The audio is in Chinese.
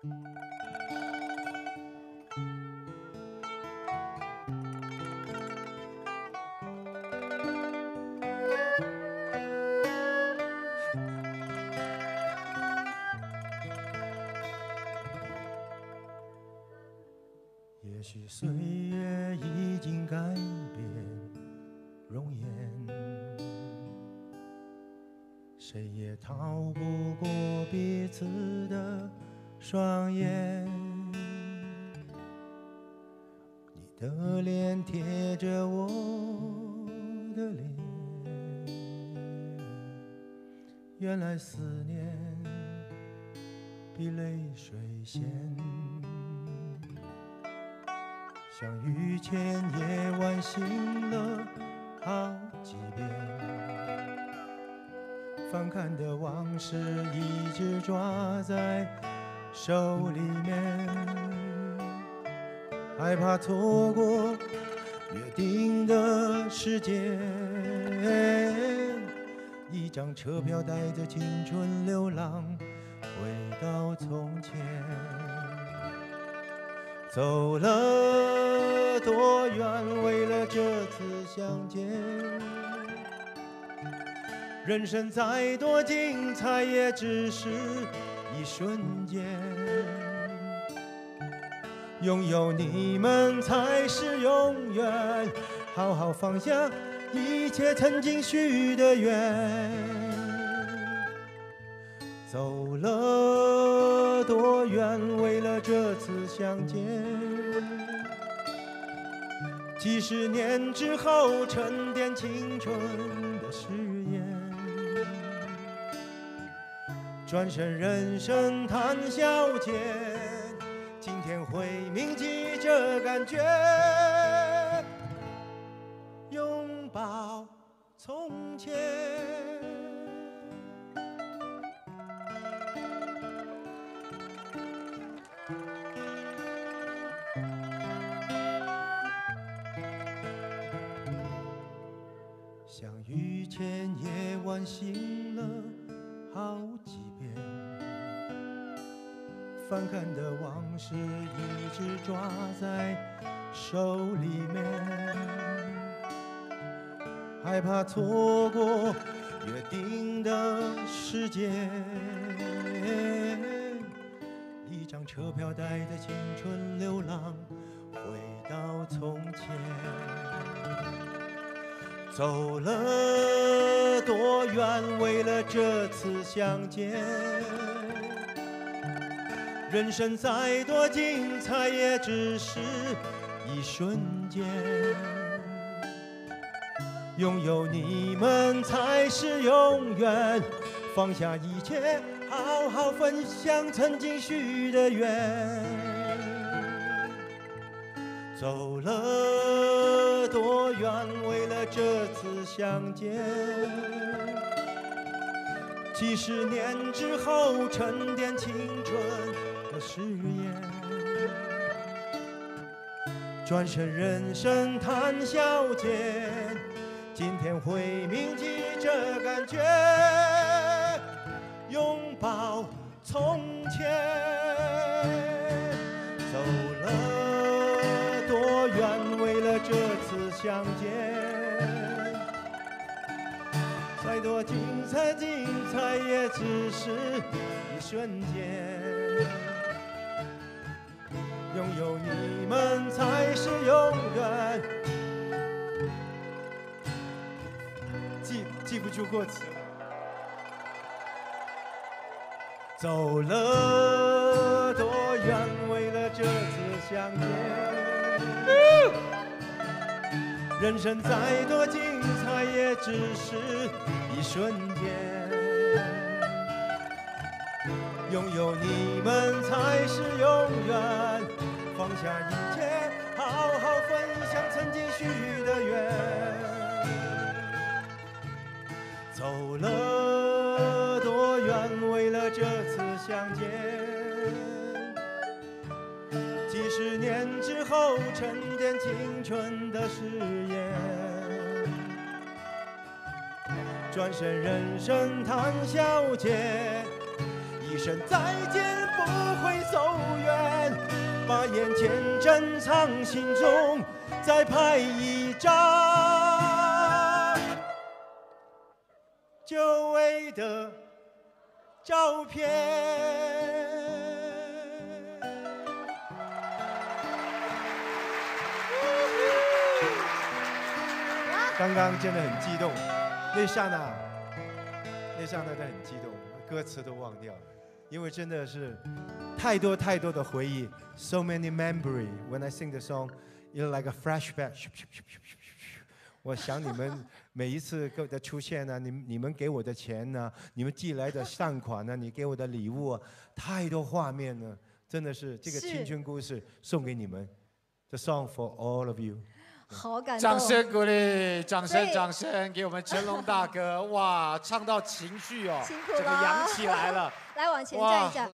也许岁月已经改变容颜，谁也逃不过彼此的双眼。你的脸贴着我的脸，原来思念比泪水咸。像雨前夜晚醒了好几遍，翻看的往事一直抓在手里面，害怕错过约定的时间。一张车票带着青春流浪，回到从前。走了多远，为了这次相见。人生再多精彩，也只是一瞬间。拥有你们才是永远，好好放下一切曾经许的愿。走了多远，为了这次相见。几十年之后，沉淀青春的誓言。转身人生谈笑间，今天会铭记这感觉，拥抱从前。像雨前夜晚醒了好几遍，翻看的往事一直抓在手里面，害怕错过约定的时间。一张车票带着青春流浪，回到从前。走了多远，为了这次相见。人生再多精彩，也只是一瞬间。拥有你们才是永远，放下一切，好好分享曾经许的愿。走了多远，为了这次相见。几十年之后，沉淀青春的誓言。转身人生谈笑间，今天会铭记这感觉，拥抱从前。相见。再多精彩，精彩也只是一瞬间。拥有你们才是永远。记记不住过去。走了多远，为了这次相见。人生再多精彩，也只是一瞬间。拥有你们才是永远，放下一切，好好分享曾经许的愿。走了多远，为了这次相见。沉淀青春的誓言。转身人生谈笑间，一声再见不会走远把眼前珍藏心中，再拍一张久违的照片。刚刚真的很激动，那刹那，那刹那真的很激动，歌词都忘掉了，因为真的是太多太多的回忆，so many memory. When I sing the song, you like a flashback. 我想你们每一次的出现呢，你你们给我的钱呢，你们寄来的善款呢，你给我的礼物啊，太多画面了，真的是这个青春故事送给你们，the song for all of you. 好感动！掌声鼓励，掌声掌声，给我们成龙大哥！哇，唱到情绪哦，辛苦整个扬起来了。来往前站一下。